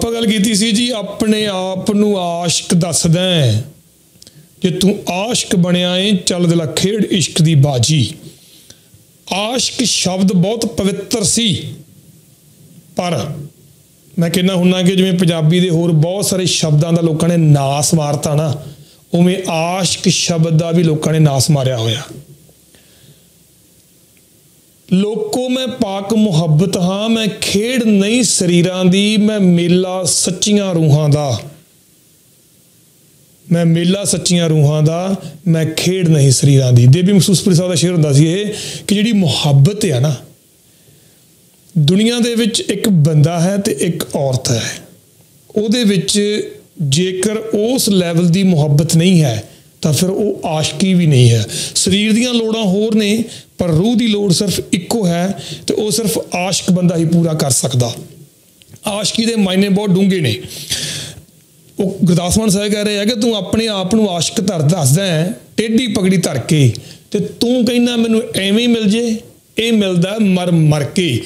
ਆਪਾਂ ਗੱਲ ਕੀਤੀ ਸੀ ਜੀ, ਆਪਣੇ ਆਪ ਨੂੰ ਆਸ਼ਿਕ ਦੱਸਦਾ ਹੈ। ਜੇ ਤੂੰ ਆਸ਼ਿਕ ਬਣਿਆ ਏ, ਚੱਲ ਦਿਲਾ ਖੇਡ ਇਸ਼ਕ ਦੀ ਬਾਜੀ ਆਸ਼ਿਕ ਸ਼ਬਦ ਬਹੁਤ ਪਵਿੱਤਰ ਸੀ, ਪਰ ਮੈਂ ਕਹਿੰਦਾ ਹੁੰਨਾ ਕਿ ਜਿਵੇਂ ਪੰਜਾਬੀ ਦੇ ਹੋਰ ਬਹੁਤ ਸਾਰੇ ਸ਼ਬਦਾਂ ਦਾ ਲੋਕਾਂ ਨੇ ਨਾਸ ਮਾਰਤਾ ਨਾ, ਉਵੇਂ ਆਸ਼ਿਕ ਸ਼ਬਦ ਦਾ ਵੀ ਲੋਕਾਂ ਨੇ ਨਾਸ ਮਾਰਿਆ ਹੋਇਆ ਲੋਕੋ ਮੈਂ ਪਾਕ ਮੁਹੱਬਤ ਹਾਂ, ਮੈਂ ਖੇਡ ਨਹੀਂ ਸਰੀਰਾਂ ਦੀ, ਮੈਂ ਮੇਲਾ ਸੱਚੀਆਂ ਰੂਹਾਂ ਦਾ। ਮੈਂ ਮੇਲਾ ਸੱਚੀਆਂ ਰੂਹਾਂ ਦਾ, ਮੈਂ ਖੇਡ ਨਹੀਂ ਸਰੀਰਾਂ ਦੀ। ਦੇਵੀ ਮਖਸੂਸਪੁਰੀ ਸਾਹਿਬ ਦਾ ਸ਼ੇਰ ਹੁੰਦਾ ਸੀ ਇਹ ਕਿ ਜਿਹੜੀ ਮੁਹੱਬਤ ਹੈ ਨਾ, ਦੁਨੀਆ ਦੇ ਵਿੱਚ ਇੱਕ ਬੰਦਾ ਹੈ ਤੇ ਇੱਕ ਔਰਤ ਹੈ। ਉਹਦੇ ਵਿੱਚ ਜੇਕਰ ਉਸ ਲੈਵਲ ਦੀ ਮੁਹੱਬਤ ਨਹੀਂ ਹੈ ਤਾਂ ਫਿਰ ਉਹ ਆਸ਼ਕੀ ਵੀ ਨਹੀਂ ਹੈ। ਸਰੀਰ ਦੀਆਂ ਲੋੜਾਂ ਹੋਰ ਨੇ, ਪਰ ਰੂਹ ਦੀ ਲੋੜ ਸਿਰਫ ਇੱਕੋ ਹੈ ਤੇ ਉਹ ਸਿਰਫ ਆਸ਼ਕ ਬੰਦਾ ਹੀ ਪੂਰਾ ਕਰ ਸਕਦਾ। ਆਸ਼ਕੀ ਦੇ ਮਾਇਨੇ ਬਹੁਤ ਡੂੰਘੇ ਨੇ। ਉਹ ਗੁਰਦਾਸ ਮਾਨ ਸਾਹਿਬ ਕਹਿ ਰਹੇ ਆ ਕਿ ਤੂੰ ਆਪਣੇ ਆਪ ਨੂੰ ਆਸ਼ਕ ਧਰ ਦੱਸਦਾ ਹੈ, ਟੇਢੀ ਪਗੜੀ ਧਰ ਕੇ ਤੇ ਤੂੰ ਕਹਿੰਦਾ ਮੈਨੂੰ ਐਵੇਂ ਹੀ ਮਿਲ ਜੇ, ਇਹ ਮਿਲਦਾ ਮਰ ਮਰ ਕੇ।